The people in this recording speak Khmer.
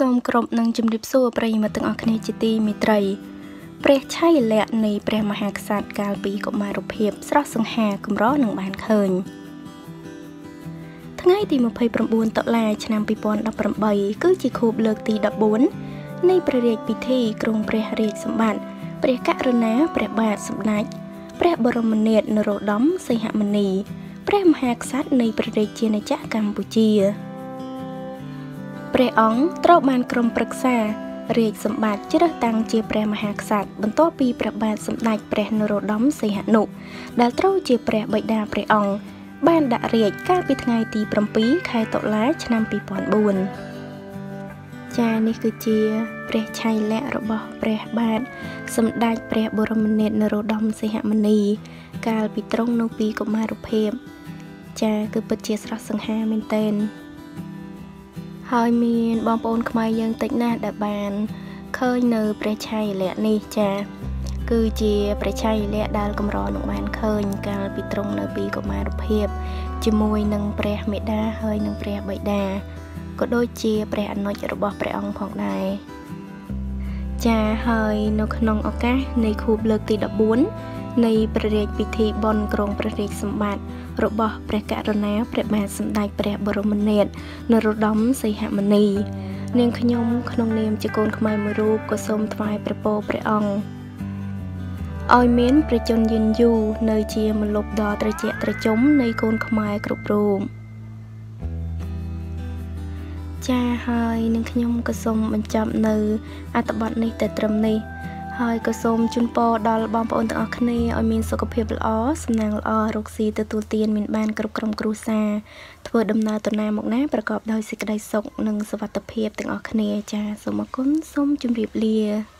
សូមគោរពនឹងជំរាបសួរប្រិយមិត្តទាំងអស់គ្នាជាទីមេត្រី ព្រះឆៃលក្ខនៃព្រះមហាក្សត្រកាលពីកុមារភាពស្រស់សង្ហាកម្រនឹងបានឃើញថ្ងៃទី29តុលាឆ្នាំ2018គឺជាខួបលើកទី14នៃព្រះរាជពិធីគ្រងព្រះរាជសម្បត្តិព្រះករុណាព្រះបាទសម្ដេចព្រះបរមនាថនរោត្តមសីហមុនីព្រះមហាក្សត្រនៃព្រះរាជាណាចក្រកម្ពុជា ព្រះអង្គត្រូវបានក្រុមប្រឹក្សារាជសម្បត្តិជ្រើសតាំងជាព្រះមហាក្សត្របន្ទាប់ពីព្រះបាទសម្ដេចព្រះនរោត្តមសីហនុដែលត្រូវជាព្រះបិតាព្រះអង្គបានដាក់រាជកាលពីថ្ងៃទី7ខែតុលាឆ្នាំ2004ចានេះគឺជាព្រះឆៃលក្ខរបស់ព្រះបាទសម្ដេចព្រះបរមនាថនរោត្តមសីហមុនី កាលពីត្រង់នៅពីកុមារភាព ចាគឺពិតជាស្រស់សង្ហាមែនទែន ហើយមានបងប្អូនខ្មែរយើងតិចណាស់ដែលបានឃើញនៅព្រះឆាយលក្ខនេះចាគឺជាព្រះឆាយលក្ខដែលកម្រនឹងបានឃើញកាលពីត្រង់នៅពីកុមារភាពជាមួយនឹងព្រះមេដាហើយនឹងព្រះបិតាក៏ដូចជាព្រះអនុជរបស់ព្រះអង្គផងដែរចាហើយនៅក្នុងឱកាសនៃខួបលើកទី14 នៃព្រះរាជពិធីបុណ្យក្រុងព្រះរាជសម្បត្តិរបស់ព្រះករុណាព្រះបាទសម្ដេចព្រះបរមនាថនរោត្តមសីហមុនី នាងខ្ញុំក្នុងនាមជាកូនខ្មែរមួយរូបក៏សូមថ្វាយព្រះពរព្រះអង្គឲ្យមានប្រជញ្ញយិនយូរនៅជាមលប់ដ៏ត្រជាក់ត្រជុំនៃកូនខ្មែរគ្រប់រូបចាហើយនឹងខ្ញុំក៏សូមបញ្ចប់នៅអត្ថបទនេះតែត្រឹមនេះ ហើយក៏សូមជូនពរដល់បងប្អូនទាំងអស់គ្នាឲ្យមានសុខភាពល្អសំណាងល្អរកស៊ីទទួលទានមានបានគ្រប់ក្រុមគ្រួសារធ្វើដំណើរទៅណាមកណាប្រកបដោយសេចក្តីសុខនិងសុវត្ថិភាពទាំងអស់គ្នាចាសូមអរគុណសូមជម្រាបលា